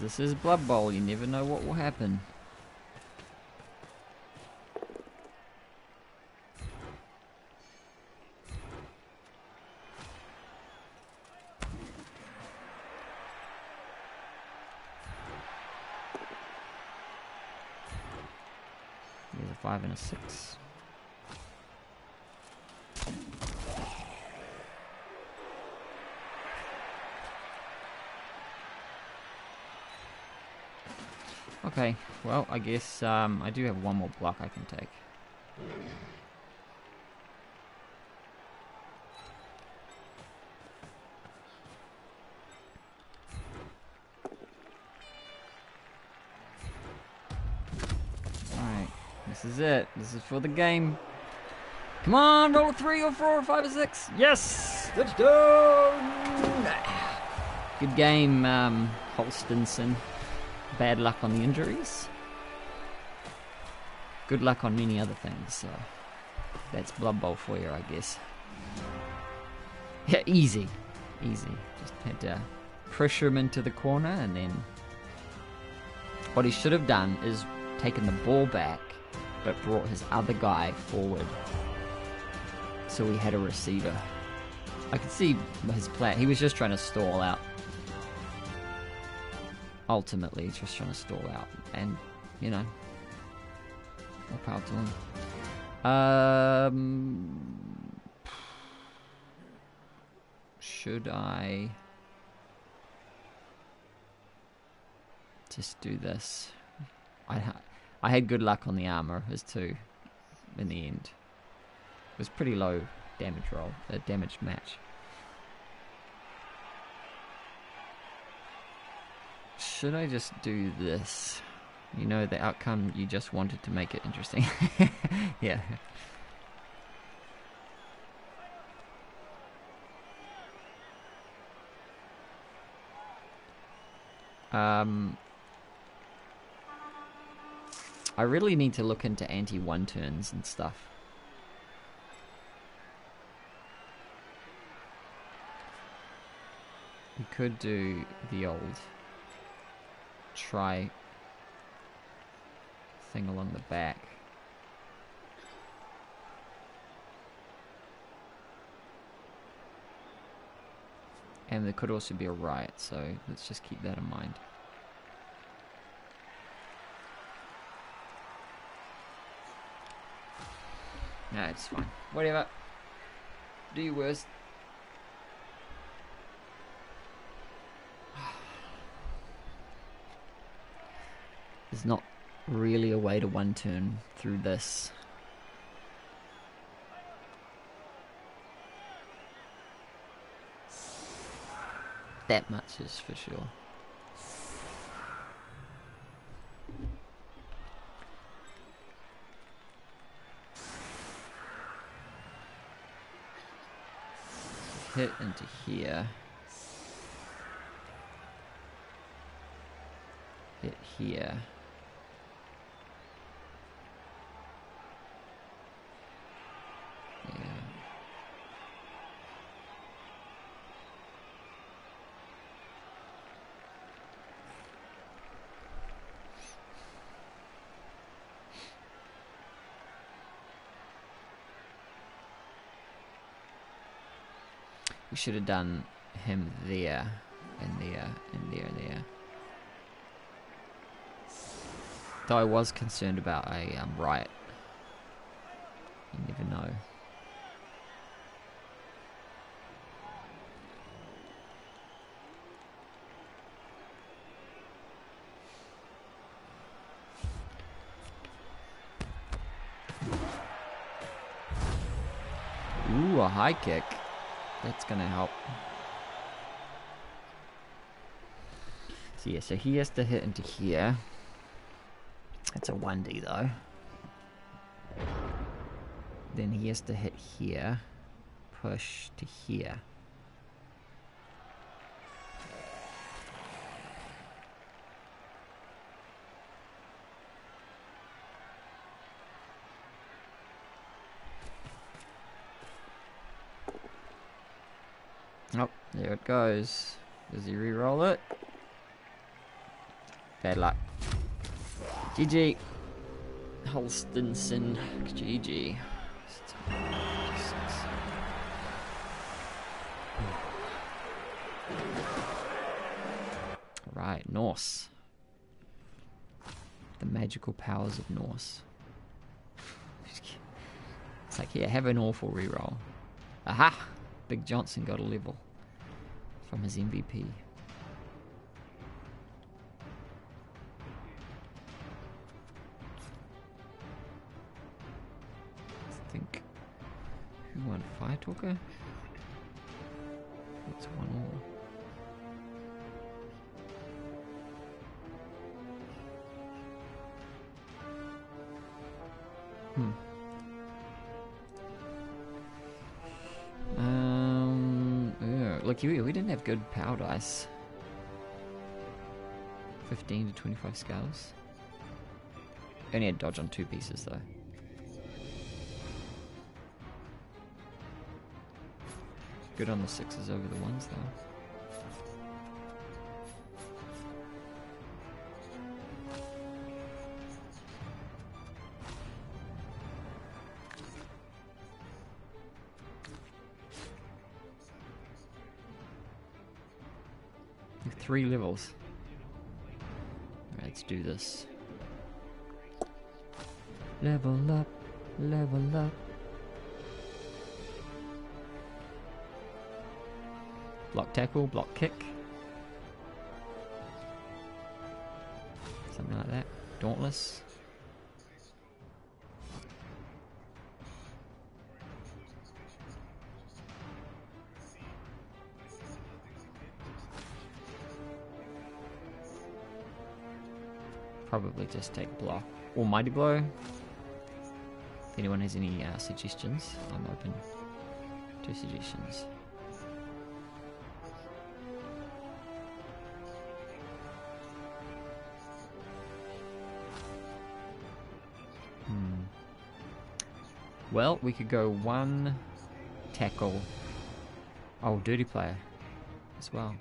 This is Blood Bowl, you never know what will happen. There's a five and a six. Okay, well, I guess um, I do have one more block I can take. Alright, this is it. This is for the game. Come on, roll a 3 or 4 or 5 or 6. Yes! Touchdown! Good game, um, Bad luck on the injuries. Good luck on many other things, so that's Blood Bowl for you, I guess. Yeah, easy. Easy. Just had to pressure him into the corner and then what he should have done is taken the ball back but brought his other guy forward so he had a receiver. I could see his plan. He was just trying to stall out. Ultimately, he's just trying to stall out. And, you know, more power to him. Um, should I just do this? I ha- I had good luck on the armor as two in the end. It was pretty low damage roll, a uh, damage match. Should I just do this? You know the outcome you just wanted to make it interesting. yeah. Um, I really need to look into anti-one turns and stuff. We could do the old try thing along the back. And there could also be a riot, so let's just keep that in mind. No, it's fine. Whatever. Do your worst. There's not really a way to one turn through this. That much is for sure. Hit into here. Hit here. We should have done him there, and there, and there, and there. Though I was concerned about a um, riot. You never know. Ooh, a high kick. That's gonna help. So yeah, so he has to hit into here. It's a 1D though. Then he has to hit here. Push to here. There it goes. Does he re-roll it? Bad luck. GG. Holstinson. GG. Right, Norse. The magical powers of Norse. It's like, yeah, have an awful reroll. Aha! Big Johnson got a level from his MVP. Have good power dice. 15 to 25 scales. Only had dodge on two pieces though. Good on the sixes over the ones though. Three levels. Let's do this. Level up, level up. Block tackle, block kick. Something like that. Dauntless. Probably just take block. Or mighty blow. If anyone has any uh, suggestions, I'm open to suggestions. Hmm. Well, we could go one tackle. Oh, dirty player as well.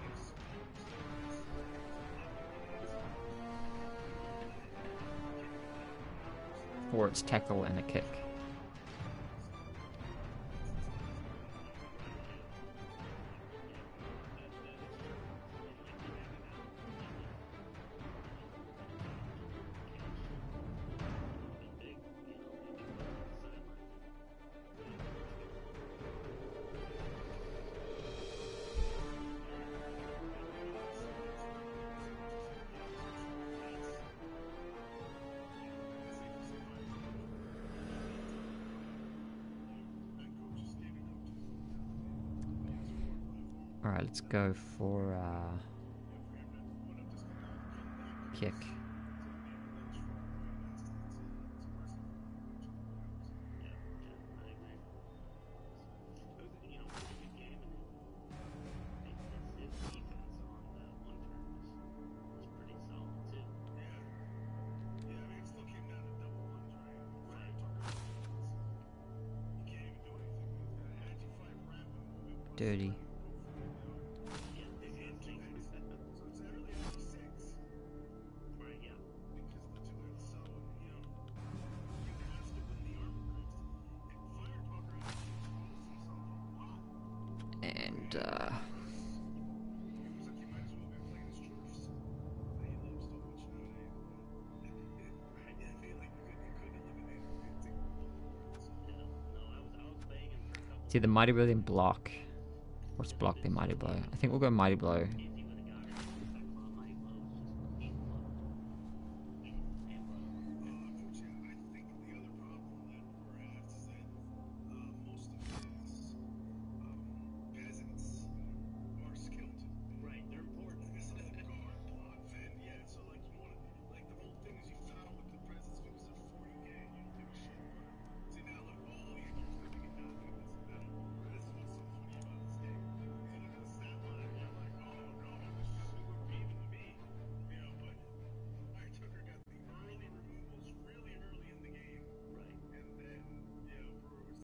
Or it's tackle and a kick. Go for uh, It's either Mighty Blow then Block. It's Block then Mighty Blow. I think we'll go Mighty Blow